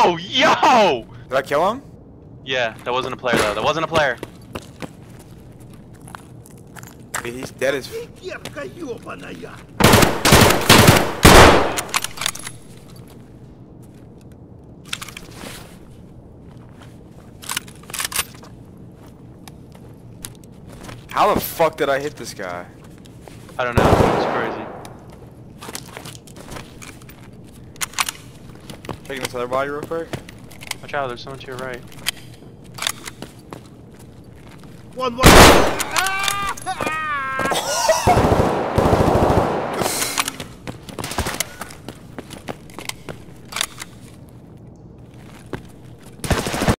Yo! Did I kill him? Yeah, that wasn't a player though. That wasn't a player. He's dead as. How the fuck did I hit this guy? I don't know. Taking this other body real quick. Watch out, there's someone to your right. One one!